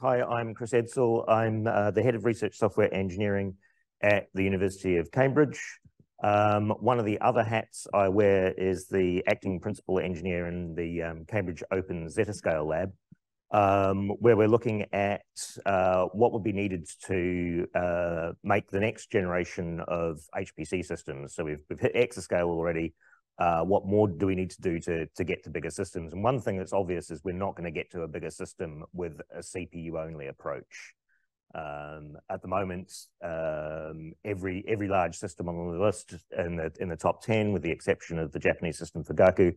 Hi, I'm Chris Edsall. I'm uh, the head of research software engineering at the University of Cambridge. Um, one of the other hats I wear is the acting principal engineer in the um, Cambridge Open Zettascale Lab, um, where we're looking at uh, what would be needed to uh, make the next generation of HPC systems. So we've, we've hit exascale already. Uh, what more do we need to do to, to get to bigger systems? And one thing that's obvious is we're not going to get to a bigger system with a CPU-only approach. Um, at the moment, um, every every large system on the list in the in the top ten, with the exception of the Japanese system Fugaku,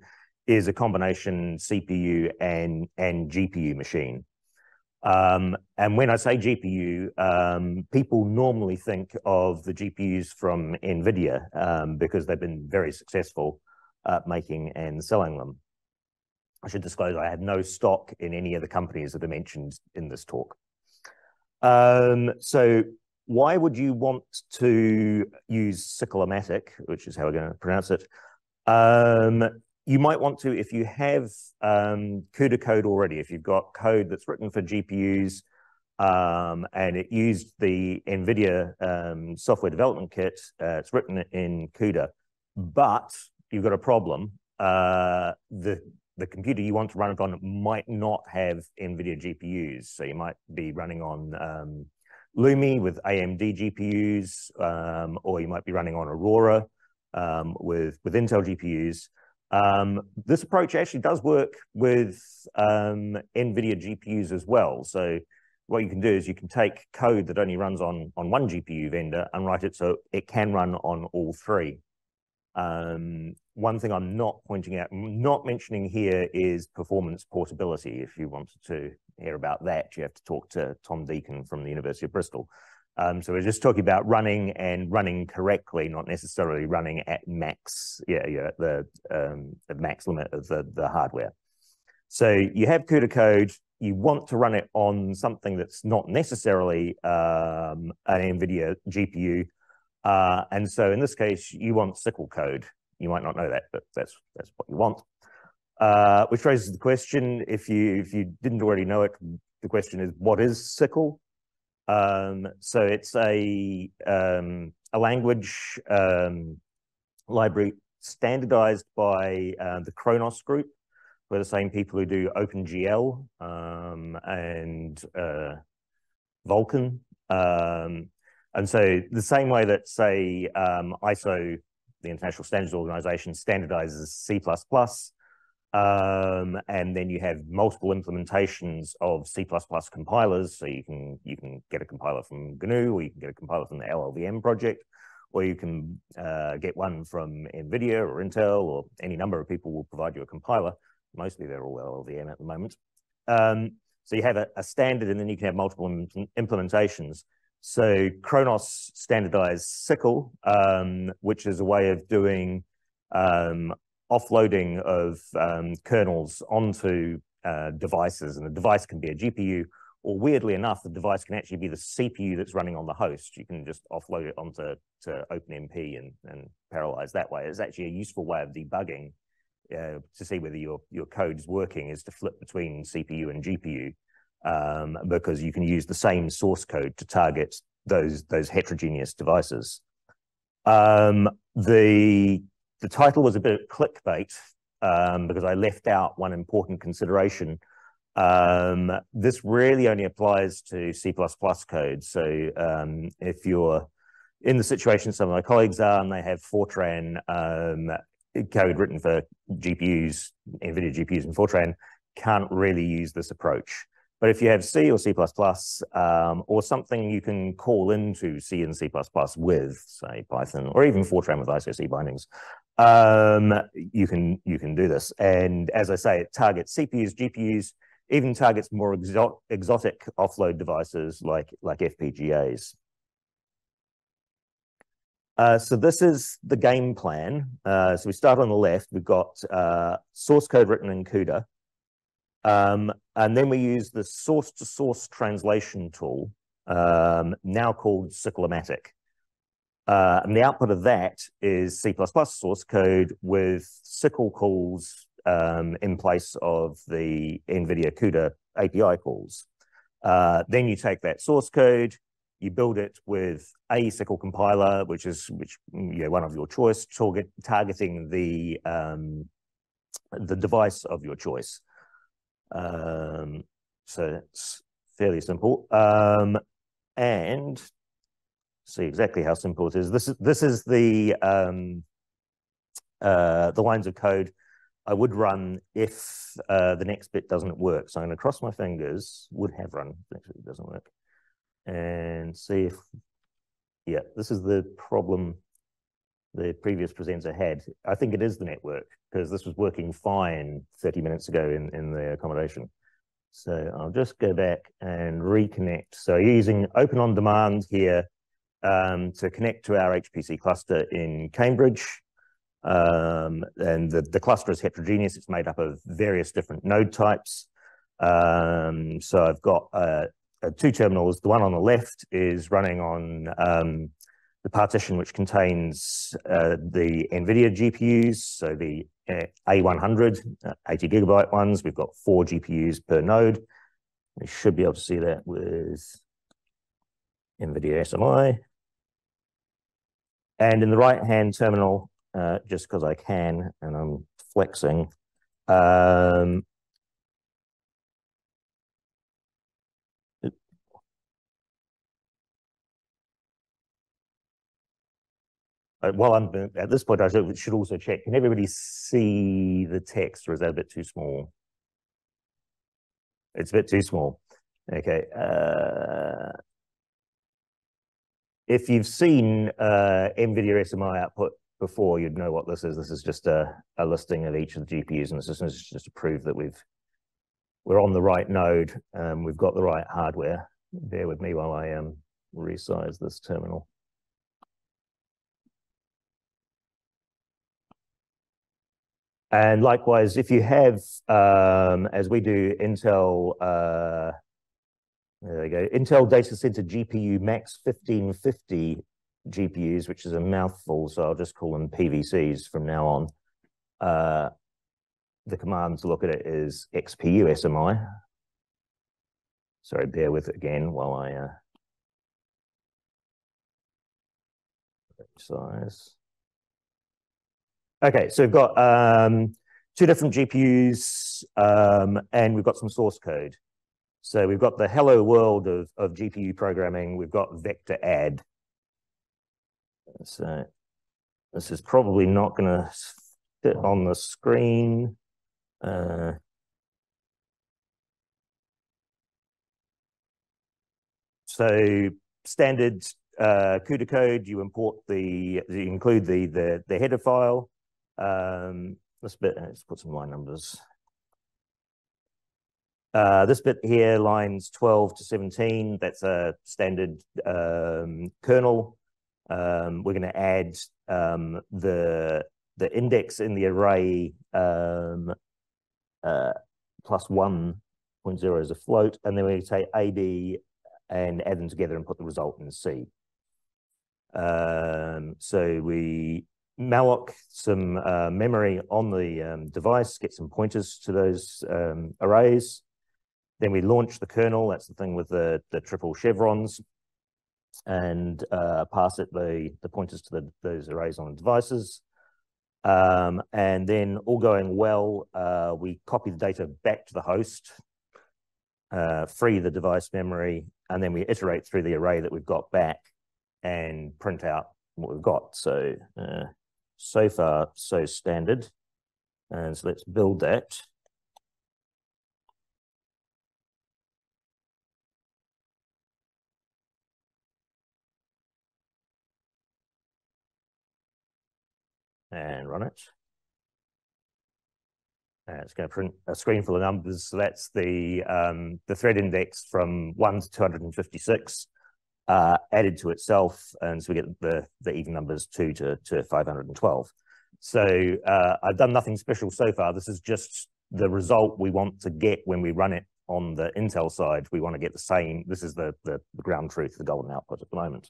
is a combination CPU and and GPU machine. Um, and when I say GPU, um, people normally think of the GPUs from NVIDIA um, because they've been very successful making and selling them. I should disclose I have no stock in any of the companies that are mentioned in this talk. Um, so why would you want to use SYCLomatic, which is how we're going to pronounce it? Um, you might want to, if you have um, CUDA code already, if you've got code that's written for GPUs um, and it used the NVIDIA um, software development kit, uh, it's written in CUDA, but you've got a problem. Uh, the the computer you want to run it on might not have NVIDIA GPUs. So you might be running on um, Lumi with AMD GPUs, um, or you might be running on Aurora um, with, with Intel GPUs. Um, this approach actually does work with um, NVIDIA GPUs as well. So what you can do is you can take code that only runs on, on one GPU vendor and write it so it can run on all three. Um, one thing I'm not pointing out, not mentioning here is performance portability. If you wanted to hear about that, you have to talk to Tom Deakin from the University of Bristol. Um, so we're just talking about running and running correctly, not necessarily running at max, yeah, yeah, the, um, the max limit of the, the hardware. So you have CUDA code, you want to run it on something that's not necessarily um, an NVIDIA GPU, uh, and so in this case, you want SYCL code. You might not know that, but that's that's what you want. Uh, which raises the question: if you if you didn't already know it, the question is, what is SYCL? Um, so it's a um, a language um, library standardized by uh, the Khronos group, who are the same people who do OpenGL um, and uh, Vulkan. And so the same way that, say, um, ISO, the International Standards Organization, standardizes C++, um, and then you have multiple implementations of C++ compilers. So you can you can get a compiler from GNU, or you can get a compiler from the LLVM project, or you can uh, get one from NVIDIA or Intel, or any number of people will provide you a compiler. Mostly they're all LLVM at the moment. Um, so you have a, a, standard, and then you can have multiple implementations. So Khronos standardized SYCL, um, which is a way of doing um, offloading of um, kernels onto uh, devices, and the device can be a GPU, or weirdly enough, the device can actually be the CPU that's running on the host. You can just offload it onto to OpenMP and, and parallelize that way. It's actually a useful way of debugging uh, to see whether your, your code is working is to flip between CPU and GPU um, because you can use the same source code to target those those heterogeneous devices. Um, the the title was a bit of clickbait um, because I left out one important consideration. Um, this really only applies to C++ code. So um, if you're in the situation some of my colleagues are and they have Fortran um, code written for GPUs, NVIDIA GPUs and Fortran, can't really use this approach. But if you have C or C++, um, or something you can call into C and C++ with, say Python, or even Fortran with ISOC bindings, um, you can you can do this. And as I say, it targets CPUs, GPUs, even targets more exo exotic offload devices like like FPGAs. Uh, so this is the game plan. Uh, so we start on the left. We've got uh, source code written in CUDA. Um, and then we use the source-to-source -source translation tool, um, now called SYCLomatic. Uh, and the output of that is C++ source code with SYCL calls um, in place of the NVIDIA CUDA API calls. Uh, then you take that source code, you build it with a SYCL compiler, which is which you know, one of your choice, target, targeting the um, the device of your choice. Um, so it's fairly simple. Um, and see exactly how simple it is. This is this is the um, uh, the lines of code I would run if uh, the next bit doesn't work. So I'm going to cross my fingers. Would have run if next bit doesn't work, and see if yeah, this is the problem the previous presenter had. I think it is the network because this was working fine 30 minutes ago in, in the accommodation. So I'll just go back and reconnect. So using Open On Demand here um, to connect to our HPC cluster in Cambridge. Um, and the, the cluster is heterogeneous. It's made up of various different node types. Um, so I've got uh, uh, two terminals. The one on the left is running on um, the partition which contains uh, the NVIDIA GPUs, so the uh, A100, uh, 80 gigabyte ones. We've got four GPUs per node. We should be able to see that with NVIDIA SMI. And in the right-hand terminal, uh, just because I can, and I'm flexing, um, uh, well, I'm at this point, I should also check. Can everybody see the text, or is that a bit too small? It's a bit too small. Okay. Uh, if you've seen uh, NVIDIA SMI output before, you'd know what this is. This is just a, a listing of each of the GPUs in the system. It's just to prove that we've we're on the right node. Um, we've got the right hardware. Bear with me while I um, resize this terminal. And likewise, if you have, um, as we do, Intel, uh, there we go, Intel Data Center GPU Max 1550 GPUs, which is a mouthful, so I'll just call them PVCs from now on. Uh, the command to look at it is XPU SMI. Sorry, bear with it again while I uh, size. Okay, so we've got um, two different GPUs um, and we've got some source code. So we've got the hello world of, of GPU programming. We've got vector add. So this is probably not going to fit on the screen. Uh, so standard uh, CUDA code, you import the, you include the, the, the header file. Um, this bit, let's put some line numbers. Uh, this bit here, lines 12 to 17, that's a standard um, kernel. Um, we're going to add um, the the index in the array um, uh, plus 1.0 as a float, and then we take A, B, and add them together and put the result in C. Um, so we malloc some uh, memory on the um, device, get some pointers to those um, arrays. Then we launch the kernel, that's the thing with the, the triple chevrons, and uh, pass it the, the pointers to the, those arrays on the devices. Um, and then all going well, uh, we copy the data back to the host, uh, free the device memory, and then we iterate through the array that we've got back and print out what we've got. So uh, so far so standard. And so let's build that. And run it. And it's going to print a screen full of numbers. So that's the um, the thread index from 1 to 256 uh, added to itself, and so we get the, the even numbers 2 to, to 512. So uh, I've done nothing special so far. This is just the result we want to get when we run it on the Intel side. We want to get the same. This is the, the, the ground truth, the golden output at the moment.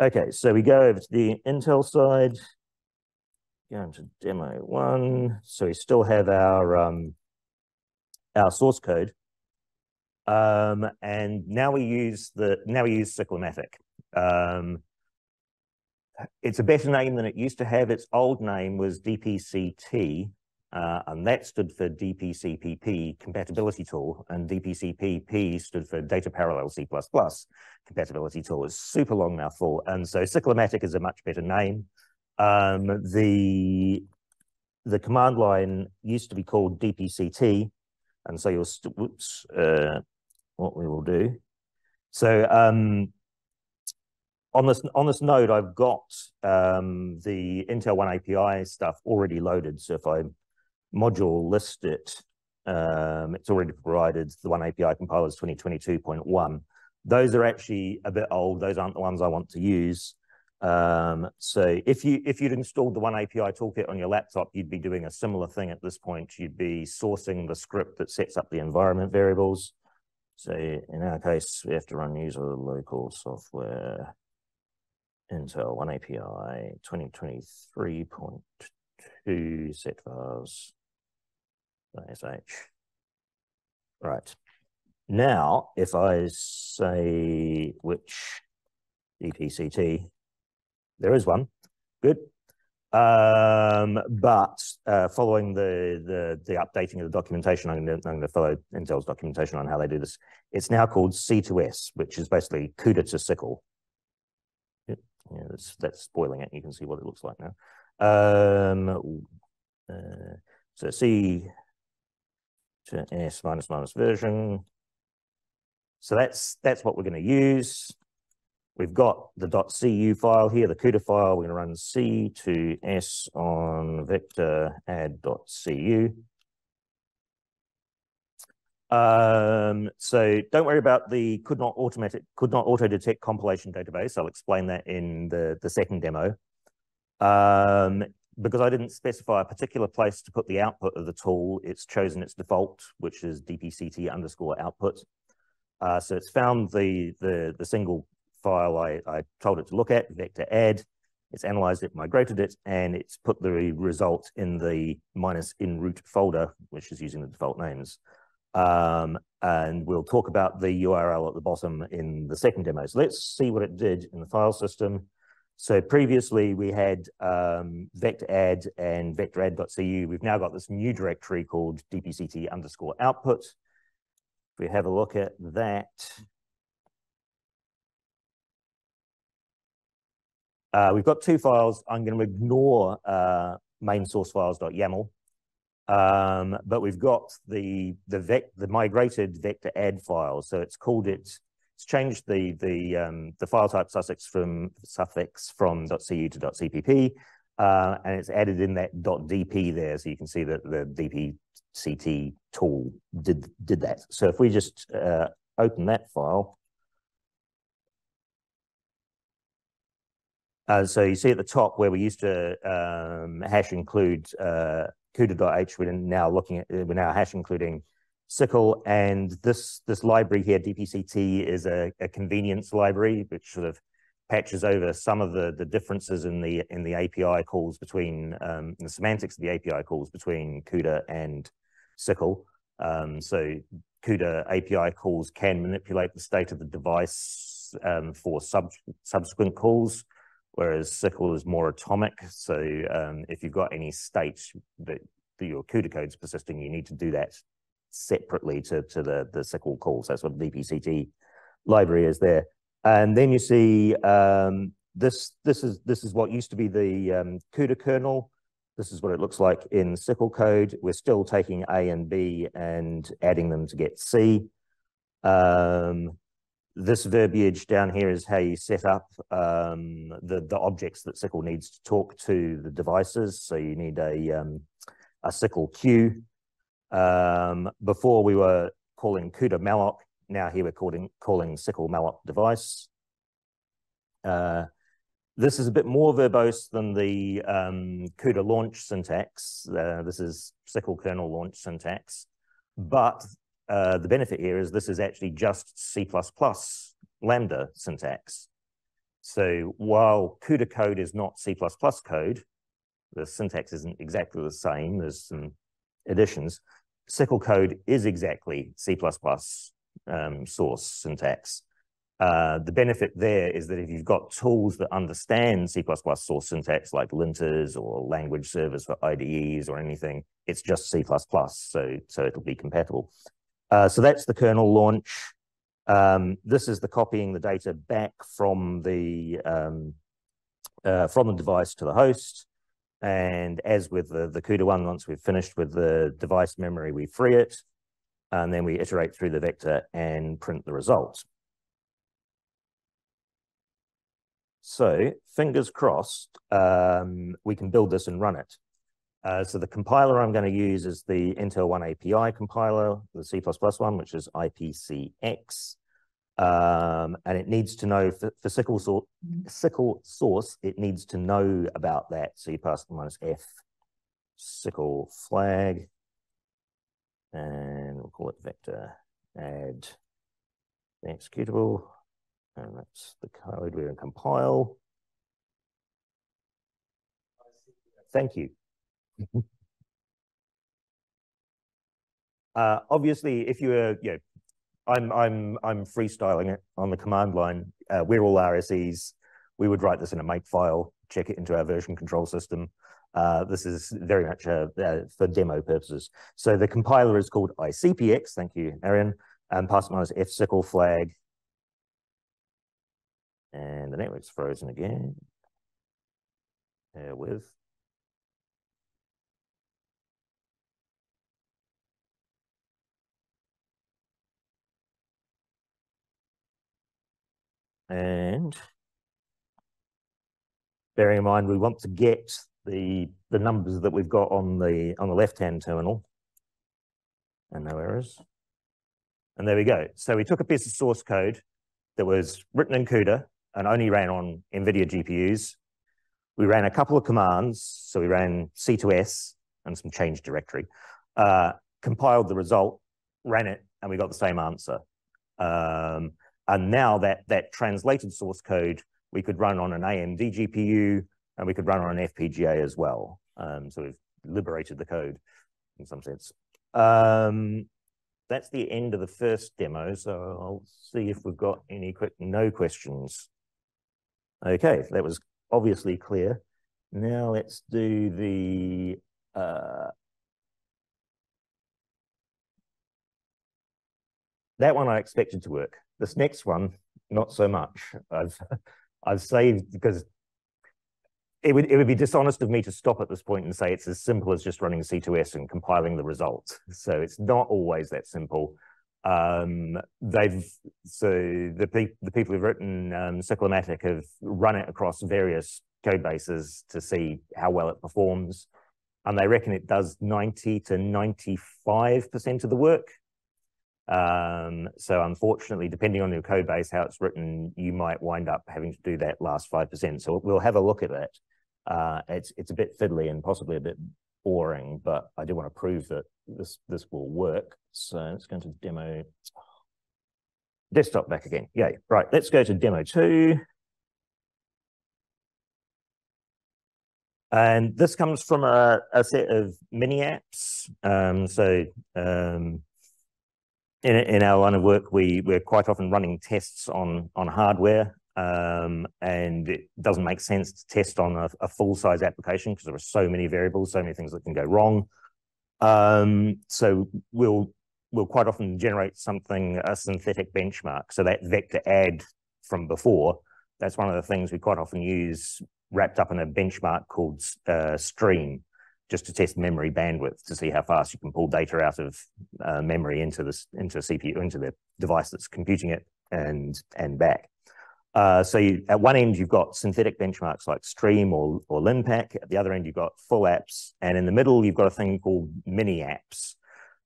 Okay, so we go over to the Intel side, go into demo one. So we still have our um, our source code. Um, and now we use the now we use SYCLomatic. Um, it's a better name than it used to have. Its old name was DPCT, uh, and that stood for DPCPP compatibility tool, and DPCPP stood for Data Parallel C++ compatibility tool. It's super long mouthful, and so SYCLomatic is a much better name. Um, the the command line used to be called DPCT, and so you'll, whoops, uh, what we will do. So um, on this on this node, I've got um, the Intel One API stuff already loaded. So if I module list it, um, it's already provided. The One API compiler is 2022.1. Those are actually a bit old. Those aren't the ones I want to use. Um, so if you if you'd installed the One API toolkit on your laptop, you'd be doing a similar thing at this point. You'd be sourcing the script that sets up the environment variables. So in our case, we have to run user local software Intel One API 2023.2 setvars sh. Right. Now, if I say which DPCT, there is one. Good. Um, but uh, following the, the the updating of the documentation, I'm going, to, follow Intel's documentation on how they do this. It's now called C2S, which is basically CUDA to SYCL. Yeah, that's, that's spoiling it. You can see what it looks like now. Um, uh, so C to S minus minus version. So that's that's what we're going to use. We've got the .cu file here, the CUDA file. We're going to run C to S on vector add.cu. Um, so don't worry about the could not automatic, could not auto detect compilation database. I'll explain that in the, the second demo. Um, because I didn't specify a particular place to put the output of the tool, it's chosen its default, which is dpct underscore output. Uh, so it's found the, the, the single file I, I told it to look at, vector add, it's analyzed it, migrated it, and it's put the result in the minus in root folder, which is using the default names. Um, and we'll talk about the URL at the bottom in the second demo. So let's see what it did in the file system. So previously we had um, vector add and vector add.cu. We've now got this new directory called dpct underscore output. If we have a look at that, uh, we've got two files. I'm going to ignore uh, main source files.yaml, um, but we've got the the vec the migrated vector add file. So it's called it it's changed the the um, the file type suffix from suffix from .cu to .cpp, uh, and it's added in that .dp there, so you can see that the DPCT tool did did that. So if we just uh, open that file, so you see at the top where we used to um, hash include uh, CUDA.h, we're now looking at we're now hash including SYCL, and this this library here, DPCT, is a, convenience library which sort of patches over some of the differences in the in the API calls between um, the semantics of the API calls between CUDA and SYCL. Um, so CUDA API calls can manipulate the state of the device for sub subsequent calls, whereas SYCL is more atomic. So um, if you've got any state that, that your CUDA code is persisting, you need to do that separately to, to the, the SYCL calls. That's what the DPCT library is there. And then you see um, this, this, is, this is what used to be the um, CUDA kernel. This is what it looks like in SYCL code. We're still taking A and B and adding them to get C. Um, this verbiage down here is how you set up um, the, the objects that SYCL needs to talk to the devices. So you need a, um, a SYCL queue um, before we were calling CUDA malloc. Now here we're calling, calling SYCL malloc device. Uh, this is a bit more verbose than the um, CUDA launch syntax. Uh, this is SYCL kernel launch syntax. But uh, the benefit here is this is actually just C++ Lambda syntax. So while CUDA code is not C++ code, the syntax isn't exactly the same. There's some additions. SYCL code is exactly C++ um, source syntax. Uh, the benefit there is that if you've got tools that understand C++ source syntax like linters or language servers for IDEs or anything, it's just C++, so, so it'll be compatible. Uh, so that's the kernel launch. Um, this is the copying the data back from the um, uh, from the device to the host. And as with the, the CUDA one, once we've finished with the device memory, we free it, and then we iterate through the vector and print the result. So fingers crossed, um, we can build this and run it. Uh, so the compiler I'm going to use is the Intel One API compiler, the C++ one, which is IPCX. Um, and it needs to know for, for SYCL, so, SYCL source, it needs to know about that. So you pass the minus F SYCL flag, and we'll call it vector add the executable. And that's the code we're going to compile. Thank you. Uh, obviously, if you were, you know, I'm I'm I'm freestyling it on the command line. Uh, we're all RSEs. We would write this in a make file, check it into our version control system. Uh, this is very much uh, for demo purposes. So the compiler is called ICPX. Thank you, Arian. And pass minus F SYCL flag and the network's frozen again. Bear with. And bearing in mind, we want to get the, the numbers that we've got on the, on the left-hand terminal and no errors. And there we go. So we took a piece of source code that was written in CUDA and only ran on NVIDIA GPUs. We ran a couple of commands. So we ran C2S and some change directory, uh, compiled the result, ran it, and we got the same answer. Um, and now that, that translated source code, we could run on an AMD GPU, and we could run on an FPGA as well. Um, so we've liberated the code in some sense. Um, that's the end of the first demo. So I'll see if we've got any quick no questions. Okay, that was obviously clear. Now let's do the uh, that one I expected to work. This next one, not so much. I've I've saved because it would it would be dishonest of me to stop at this point and say it's as simple as just running C2S and compiling the results. So it's not always that simple. Um, they've so the pe the people who've written um, SYCLomatic have run it across various code bases to see how well it performs, and they reckon it does 90 to 95 percent of the work. Um, so unfortunately, depending on your code base, how it's written, you might wind up having to do that last five percent. So we'll have a look at that. Uh, it's it's a bit fiddly and possibly a bit boring, but I do want to prove that this this will work. So let's go to demo desktop back again. Yay. Right, let's go to demo two. And this comes from a, a set of mini apps. Um, so um, in, in our line of work, we, we're quite often running tests on, on hardware um, and it doesn't make sense to test on a, a full-size application because there are so many variables, so many things that can go wrong. Um, so we'll we'll quite often generate something a synthetic benchmark. So that vector add from before, that's one of the things we quite often use wrapped up in a benchmark called uh, stream, just to test memory bandwidth to see how fast you can pull data out of uh, memory into this into CPU into the device that's computing it and and back. Uh, so you, at one end, you've got synthetic benchmarks like Stream or, or Linpack. At the other end, you've got full apps. And in the middle, you've got a thing called mini apps.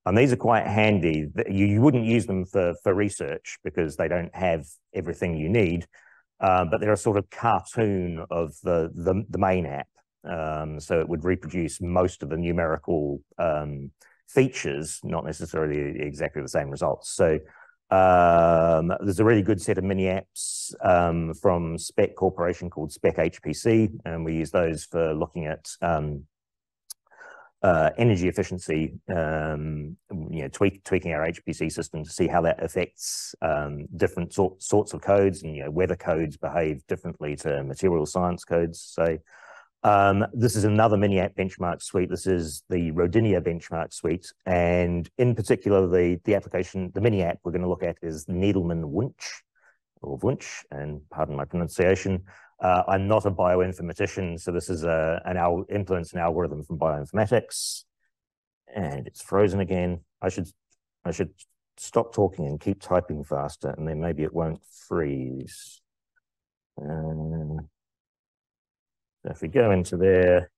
And these are quite handy. You, you wouldn't use them for, for research because they don't have everything you need. Uh, but they're a sort of cartoon of the, the, the main app. Um, so it would reproduce most of the numerical um, features, not necessarily exactly the same results. So um, there's a really good set of mini apps um, from SPEC Corporation called SPEC HPC, and we use those for looking at um, uh, energy efficiency, um, you know, tweak, tweaking our HPC system to see how that affects um, different sort, sorts of codes and, you know, weather codes behave differently to material science codes. So um, this is another mini-app benchmark suite. This is the Rodinia benchmark suite. And in particular, the, the application, the mini-app we're going to look at is Needleman Wunsch, or Wunsch, and pardon my pronunciation. Uh, I'm not a bioinformatician, so this is a, an al influence an algorithm from bioinformatics. And it's frozen again. I should I should stop talking and keep typing faster, and then maybe it won't freeze. Uh, if we go into there,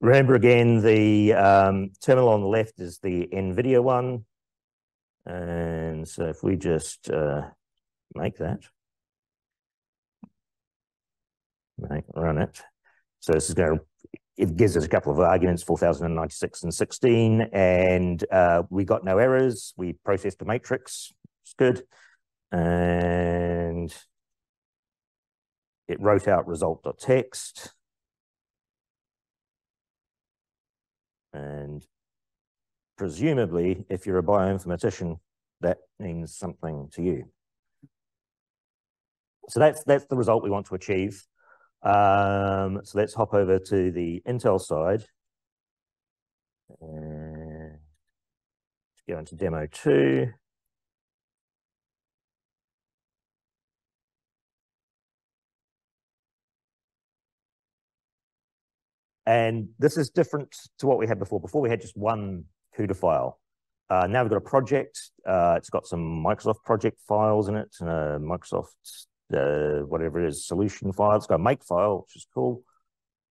remember again, the um, terminal on the left is the NVIDIA one. And so if we just uh, make that, right, run it. So this is going to, it gives us a couple of arguments, 4096 and 16, and uh, we got no errors. We processed a matrix, it's good. And it wrote out result.txt. And presumably, if you're a bioinformatician, that means something to you. So that's that's the result we want to achieve. Um, so let's hop over to the Intel side. Uh, go into demo two. And this is different to what we had before. Before we had just one CUDA file. Uh, now we've got a project. Uh, it's got some Microsoft project files in it, and a Microsoft uh, whatever it is solution file. It's got a make file, which is cool.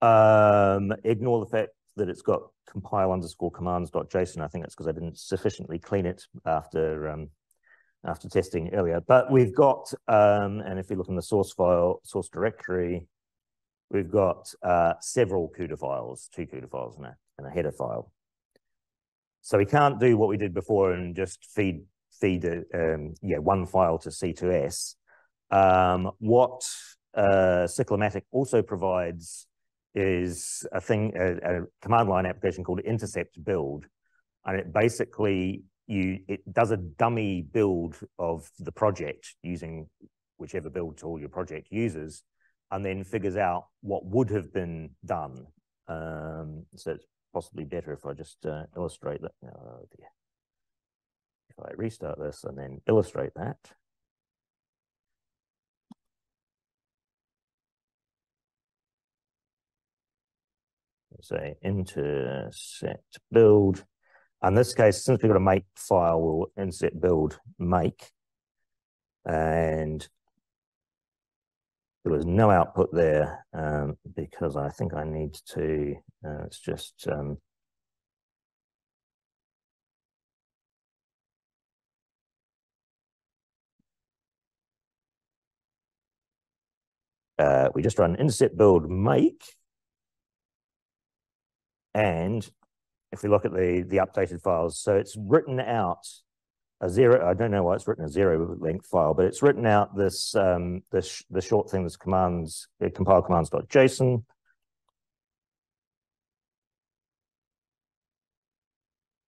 Um, ignore the fact that it's got compile underscore commands.json. I think that's because I didn't sufficiently clean it after um, after testing earlier. But we've got, um, and if you look in the source file, source directory, we've got uh, several CUDA files, two CUDA files and a, and a header file. So we can't do what we did before and just feed feed a, um, yeah one file to C2S. Um, what uh, SYCLomatic also provides is a thing, a, a, command line application called intercept build. And it basically, you it does a dummy build of the project using whichever build tool your project uses, and then figures out what would have been done. Um, so it's possibly better if I just uh, illustrate that. Oh dear. If I restart this and then illustrate that. say intercept build. In this case, since we've got a make file, we'll intercept build make. And there was no output there um, because I think I need to, uh, it's just, um, uh, we just run intercept build make. And if we look at the, the updated files, so it's written out a zero, I don't know why it's written a zero length file, but it's written out this, um, this the short thing, this commands, uh, compile commands.json.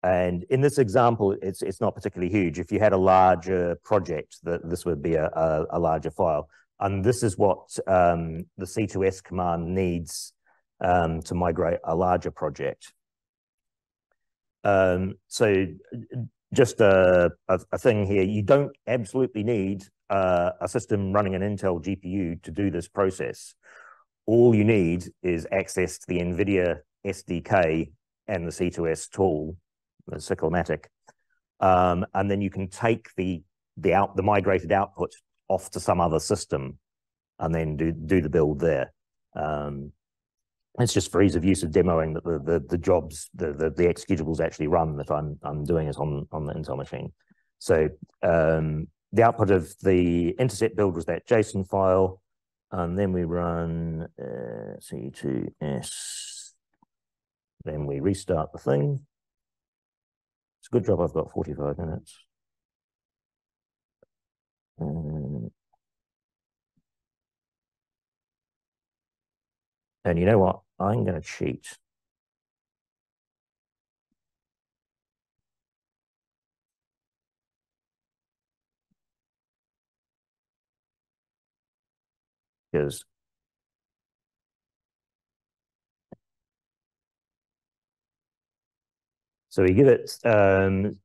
And in this example, it's it's not particularly huge. If you had a larger project, that this would be a, a, a larger file. And this is what um, the C2S command needs um, to migrate a larger project. Um, so just a, a, a, thing here, you don't absolutely need uh, a system running an Intel GPU to do this process. All you need is access to the NVIDIA SDK and the C2S tool, the SYCLomatic. Um, and then you can take the the out the migrated output off to some other system and then do do the build there. Um, it's just for ease of use of demoing that the the, the jobs the, the, the executables actually run that I'm I'm doing it on on the Intel machine. So um, the output of the intercept build was that JSON file, and then we run uh, C2S. Then we restart the thing. It's a good job I've got 45 minutes. Um, And you know what? I'm going to cheat. Because So we give it, um,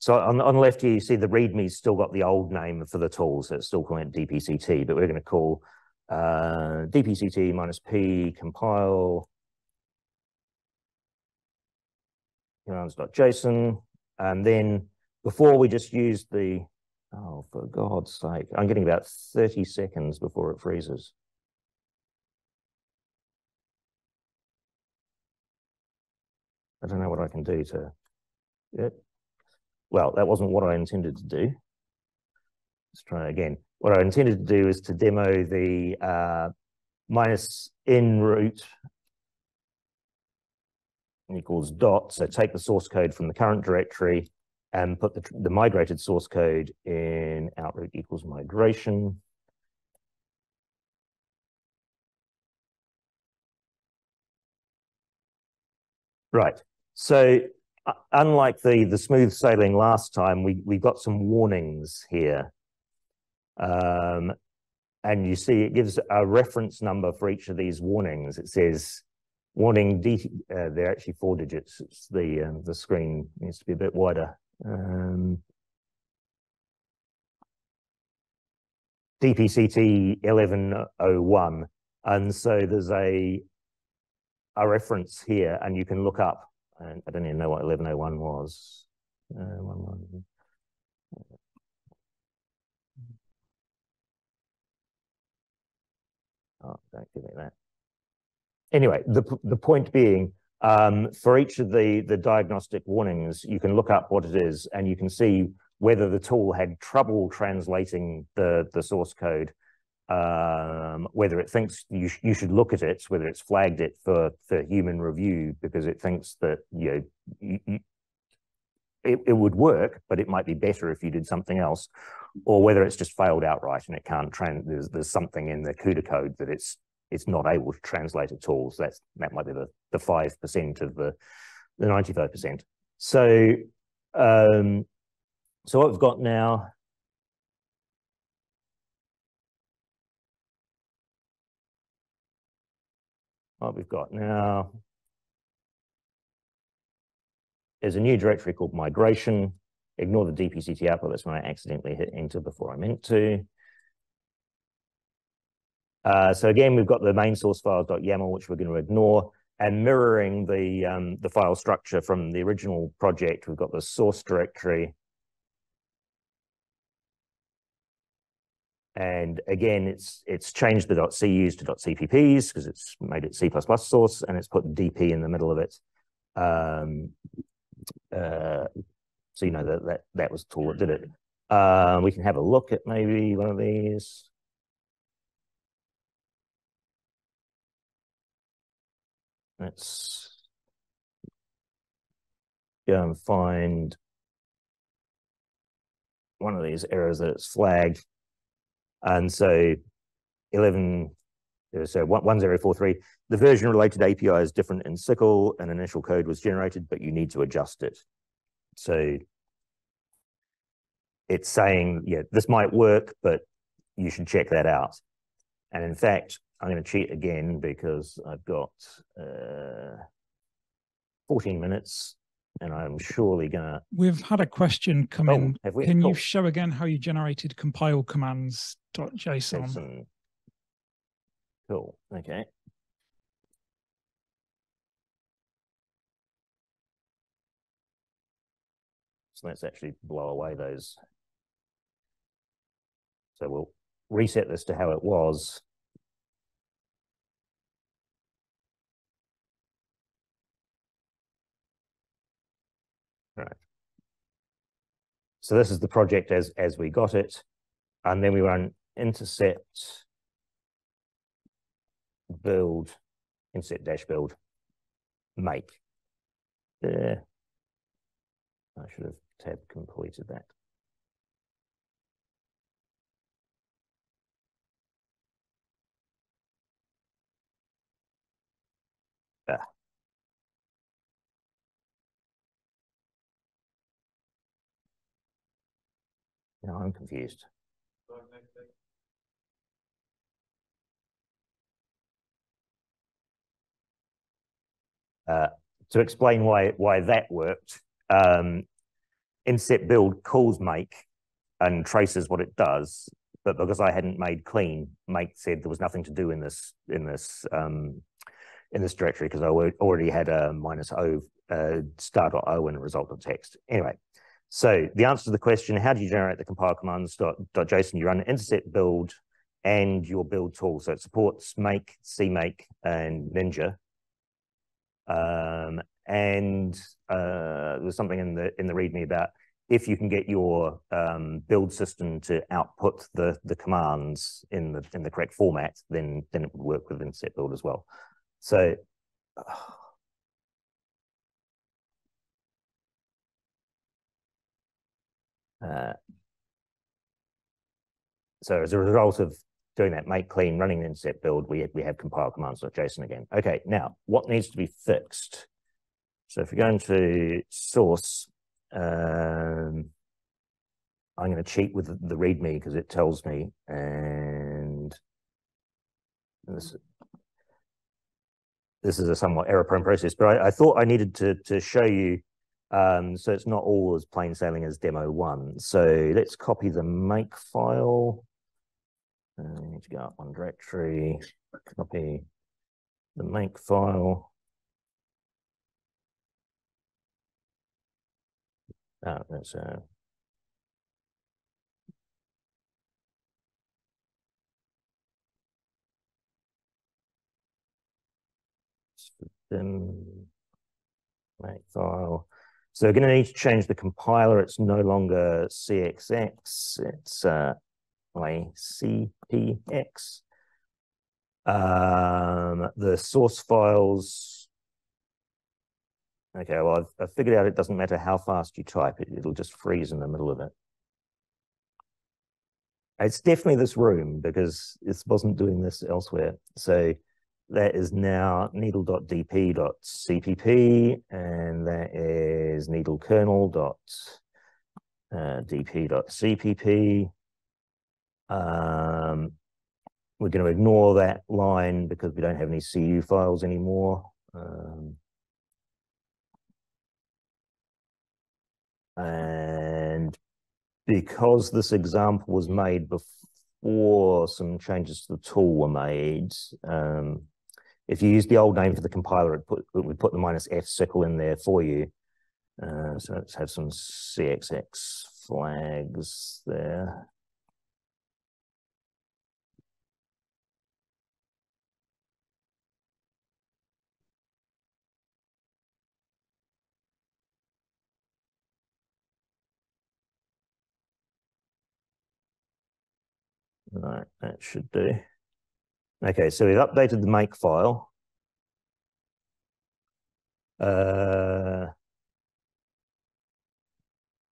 so on, on the left here, you see the README's still got the old name for the tools so it's still calling it DPCT, but we're going to call uh, DPCT minus P compile commands.json. And then before we just used the, oh, for God's sake, I'm getting about 30 seconds before it freezes. I don't know what I can do to, yeah. Well, that wasn't what I intended to do. Let's try again. What I intended to do is to demo the uh, minus in root equals dot. So take the source code from the current directory and put the, the migrated source code in outroot equals migration. Right. So uh, unlike the, the smooth sailing last time, we, we've got some warnings here. Um, and you see it gives a reference number for each of these warnings. It says warning D, uh, they're actually four digits. It's the, uh, the screen needs to be a bit wider. Um, DPCT 1101. And so there's a, a reference here and you can look up, and I don't even know what 1101 was. Uh, one, one. Oh, don't give me that. Anyway, the, the point being, um, for each of the, the diagnostic warnings, you can look up what it is and you can see whether the tool had trouble translating the, the source code, um, whether it thinks you, sh you should look at it, whether it's flagged it for, for human review because it thinks that you know, you, you, it, it would work, but it might be better if you did something else, or whether it's just failed outright and it can't trans. There's, there's something in the CUDA code that it's it's not able to translate at all. So that's that might be the the five percent of the the ninety five percent. So um, so what we've got now. What we've got now is a new directory called migration. Ignore the DPCT output. That's when I accidentally hit enter before I meant to. Uh, so again, we've got the main source files.yaml, which we're going to ignore, and mirroring the, um, the file structure from the original project, we've got the source directory. And again, it's it's changed the .cus to .cpps because it's made it C++ source, and it's put DP in the middle of it. Um, uh, so you know that that that was the tool that did it. Uh, we can have a look at maybe one of these. Let's go and find one of these errors that it's flagged. And so 11, so 1043, the version related API is different in SYCL and initial code was generated, but you need to adjust it. So it's saying, yeah, this might work, but you should check that out. And in fact, I'm going to cheat again because I've got uh, 14 minutes and I'm surely going to... We've had a question come oh, in. Have we? Can cool. you show again how you generated compile commands.json? JSON. Cool, okay. So let's actually blow away those. So we'll reset this to how it was. Right. So this is the project as, as we got it. And then we run intercept build, intercept dash build, make. There. I should have tab completed that. there I'm confused. Uh, to explain why why that worked, um, intercept build calls make and traces what it does, but because I hadn't made clean, make said there was nothing to do in this in this um, in this directory because I already had a minus o uh, o in a text. Anyway, so the answer to the question, how do you generate the compile commands dot, dot JSON? You run intercept build and your build tool. So it supports make, CMake, and Ninja. Um, and uh, there's something in the in the README about if you can get your um, build system to output the the commands in the in the correct format, then then it would work with intercept build as well. So. Uh, so as a result of doing that make clean, running the intercept build, we, we have compile commands.json again. Okay, now what needs to be fixed? So if we go into source, um, I'm going to cheat with the README because it tells me, and this, this is a somewhat error-prone process, but I, I, thought I needed to, to show you, um, so it's not all as plain sailing as demo one. So let's copy the make file. Uh, I need to go up one directory, copy the make file. Oh, that's a system make file. So we're going to need to change the compiler. It's no longer CXX. It's uh, ICPX. Um, the source files. Okay, well, I've, I've, figured out it doesn't matter how fast you type, it, it'll just freeze in the middle of it. It's definitely this room because it wasn't doing this elsewhere. So that is now needle.dp.cpp and that is needlekernel.dp.cpp. Uh, um, we're going to ignore that line because we don't have any CU files anymore. Um, and because this example was made before some changes to the tool were made, um, if you use the old name for the compiler, it, put, it would put the minus F SYCL in there for you. Uh, so let's have some CXX flags there. Right, that should do. Okay, so we've updated the make file. Uh,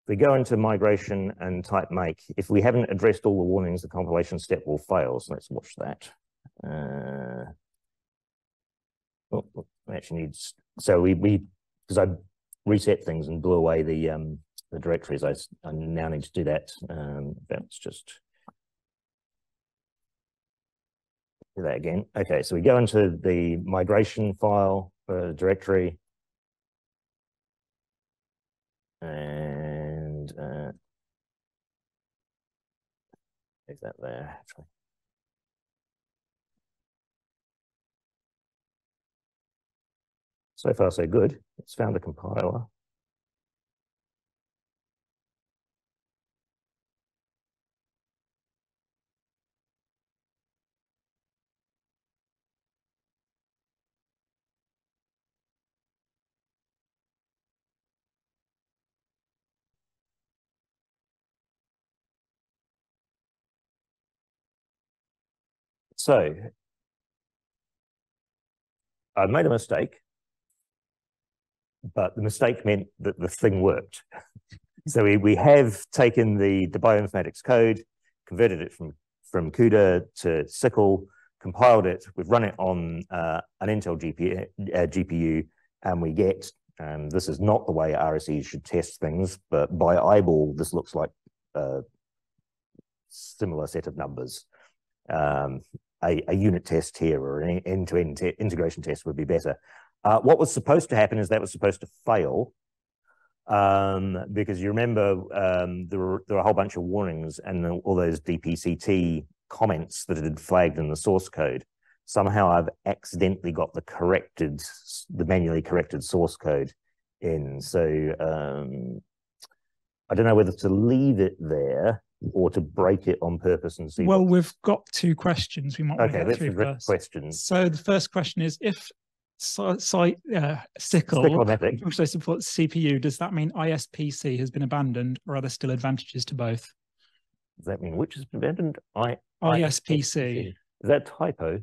we go into migration and type make, if we haven't addressed all the warnings, the compilation step will fail. So let's watch that. Uh, oh, oh actually needs, so we, we, because I reset things and blew away the, um, the directories, I, I now need to do that. Um, that's just do that again. Okay, so we go into the migration file directory. And uh, leave that there, actually. So far, so good. It's found a compiler. So I made a mistake, but the mistake meant that the thing worked. so we, we have taken the, the bioinformatics code, converted it from, from CUDA to SYCL, compiled it, we've run it on uh, an Intel GPU, uh, GPU, and we get, um, this is not the way RSE should test things, but by eyeball, this looks like a similar set of numbers. Um, a, a unit test here or an end-to-end -end integration test would be better. Uh, what was supposed to happen is that was supposed to fail um, because you remember um, there, were, there were a whole bunch of warnings and all those DPCT comments that had flagged in the source code. Somehow I've accidentally got the corrected, the manually corrected source code in. So um, I don't know whether to leave it there or to break it on purpose and see. Well, we've got two questions. We might okay. Let's read questions. So the first question is: If site uh, SYCL, which they support CPU, does that mean ISPC has been abandoned, or are there still advantages to both? Does that mean which has been abandoned? I ISPC. Is that typo?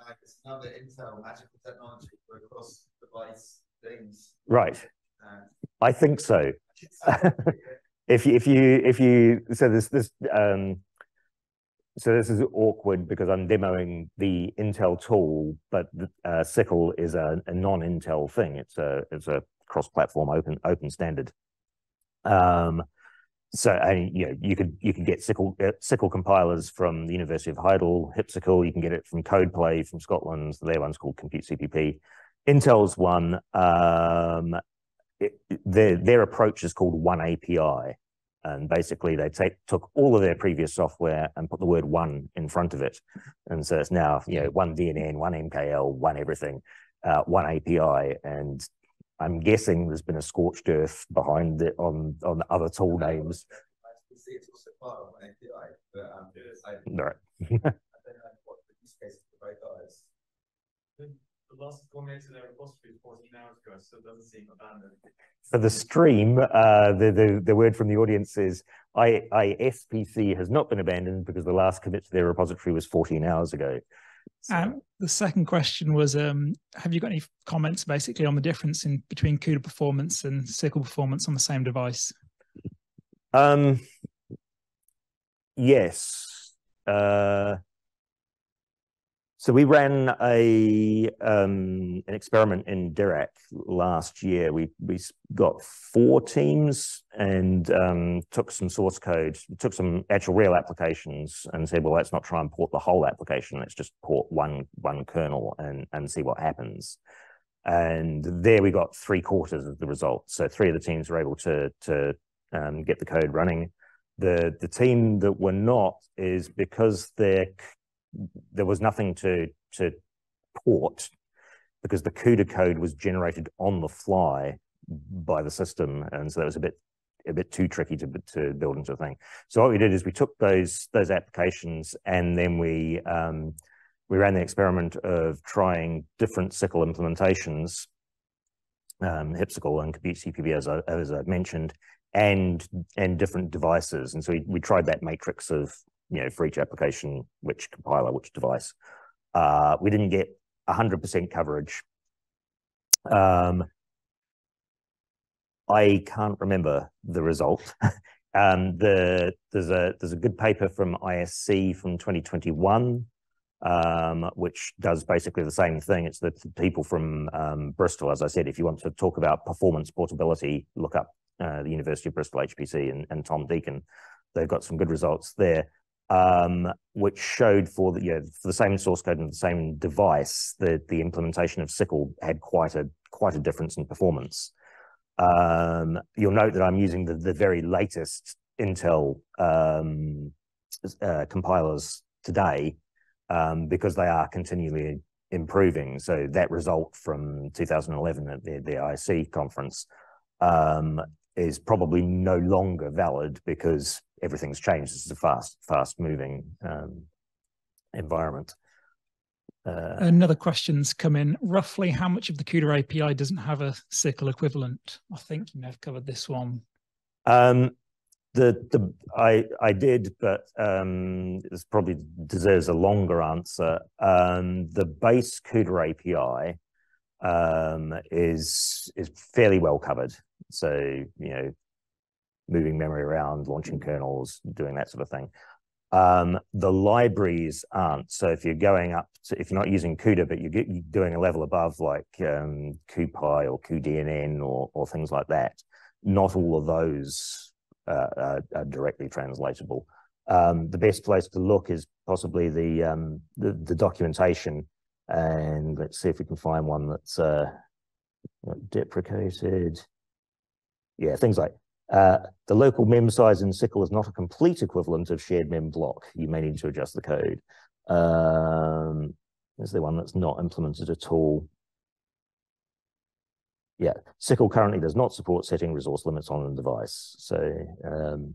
Uh, it's another Intel magical technology for cross device things. Right. Uh, I think so. if you, if you if you so this this um so this is awkward because I'm demoing the Intel tool, but uh, SYCL is a, a non-Intel thing. It's a it's a cross-platform open open standard. Um, so and you know you could you could get SYCL uh, SYCL compilers from the University of Heidel, HipSYCL. You can get it from CodePlay from Scotland. Their one's called Compute CPP. Intel's one. Um, it, their their approach is called One API. And basically, they take took all of their previous software and put the word one in front of it. And so it's now, you know, one DNN, one MKL, one everything, uh, one API. And I'm guessing there's been a scorched earth behind it on, on other tool names. It's also part of an API, but um, I, right. I don't know what the use case for both guys the last comments in their repository 14 hours ago, so it doesn't seem abandoned. For the stream, uh, the, the, the word from the audience is I, ISPC has not been abandoned because the last commit to their repository was 14 hours ago. So. Um, the second question was, um, have you got any comments basically on the difference in between CUDA performance and SYCL performance on the same device? Um, yes. Uh, so we ran a um, an experiment in Dirac last year. We we got four teams and um, took some source code, took some actual real applications, and said, well, let's not try and port the whole application. Let's just port one one kernel and and see what happens. And there we got three quarters of the results. So three of the teams were able to to um, get the code running. The the team that were not is because their there was nothing to to port because the CUDA code was generated on the fly by the system, and so that was a bit a bit too tricky to to build into a thing. So what we did is we took those those applications and then we um, we ran the experiment of trying different SYCL implementations, um, and Compute CPP as I, as I mentioned, and and different devices. And so we, we tried that matrix of you know, for each application, which compiler, which device. Uh, we didn't get 100% coverage. Um, I can't remember the result. um, the, there's a there's a good paper from ISC from 2021, um, which does basically the same thing. It's the people from um, Bristol, as I said. If you want to talk about performance portability, look up uh, the University of Bristol HPC and, and Tom Deakin. They've got some good results there um, which showed for the, you know, for the same source code and the same device, the, the implementation of SYCL had quite a, quite a difference in performance. Um, you'll note that I'm using the, the very latest Intel um, uh, compilers today um, because they are continually improving. So that result from 2011 at the, the ISC conference um, is probably no longer valid because everything's changed. This is a fast, fast moving um, environment. Uh, Another question's come in. Roughly how much of the CUDA API doesn't have a SYCL equivalent? I think you may have covered this one. Um, the the I I did, but um, this probably deserves a longer answer. Um, the base CUDA API is is fairly well covered. So you know, moving memory around, launching kernels, doing that sort of thing. Um, the libraries aren't. So if you're going up, to, if you're not using CUDA, but you're, you're doing a level above like um, CuPy or cuDNN or, or things like that, not all of those uh, are, are, directly translatable. Um, the best place to look is possibly the, um, the, the documentation And let's see if we can find one that's uh, deprecated. Yeah, things like uh, the local mem size in SYCL is not a complete equivalent of shared mem block. You may need to adjust the code. Um, is the one that's not implemented at all. Yeah, SYCL currently does not support setting resource limits on a device. So um,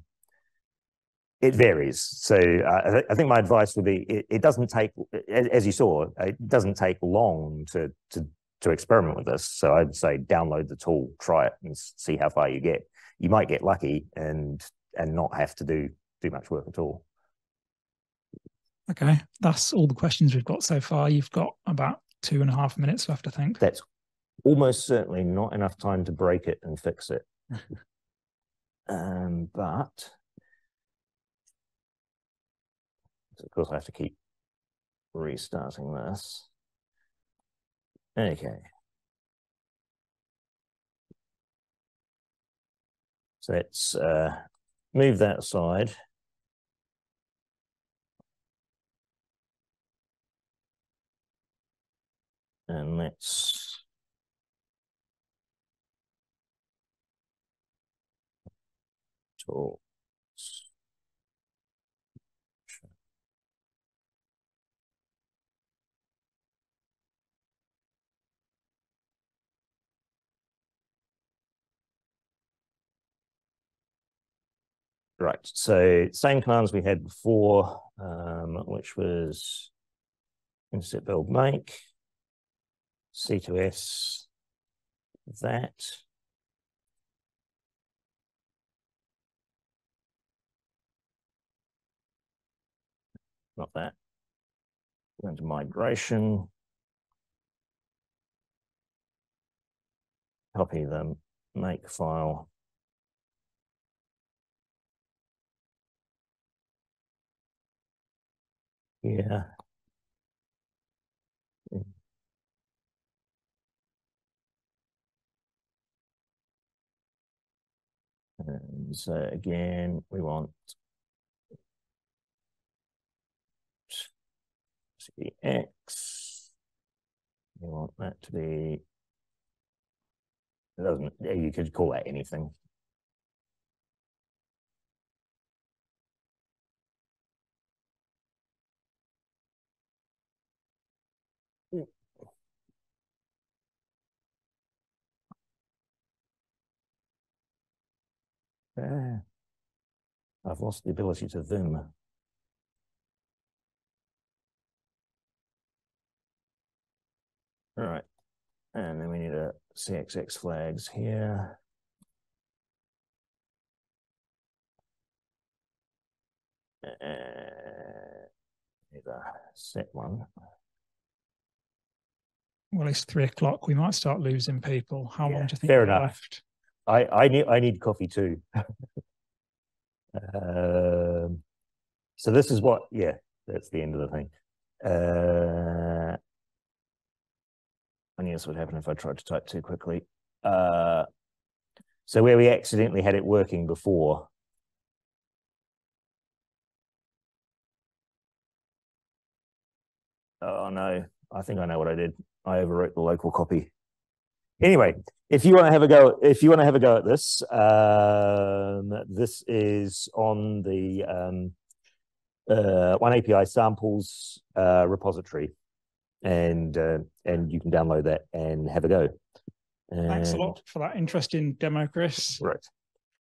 it varies. So uh, I, th I, think my advice would be it, it, doesn't take, as you saw, it doesn't take long to, to, to experiment with this. So I'd say download the tool, try it and see how far you get. You might get lucky and and not have to do do much work at all. Okay, that's all the questions we've got so far. You've got about two and a half minutes left, I think. That's almost certainly not enough time to break it and fix it. um, but of course I have to keep restarting this. Okay. So let's uh, move that aside. And let's talk. Right, so same commands we had before, um, which was intercept build make, C2S, that. Not that. Go into migration. Copy the make file. Yeah. Mm. And so again, we want the X. We want that to be, it doesn't, you could call that anything. I've lost the ability to zoom. All right. And then we need a CXX flags here. Uh, need a set one. Well, it's three o'clock. We might start losing people. How yeah, long do you think fair enough. left? I I need I need coffee too. um, so this is what yeah, that's the end of the thing. Uh, knew this would happen if I tried to type too quickly. Uh, so where we accidentally had it working before. Oh no, I think I know what I did. I overwrote the local copy. Anyway, if you want to have a go, if you want to have a go at this, um, this is on the um, uh, One API samples uh, repository, and uh, and you can download that and have a go. And, Thanks a lot for that interesting demo, Chris. Right.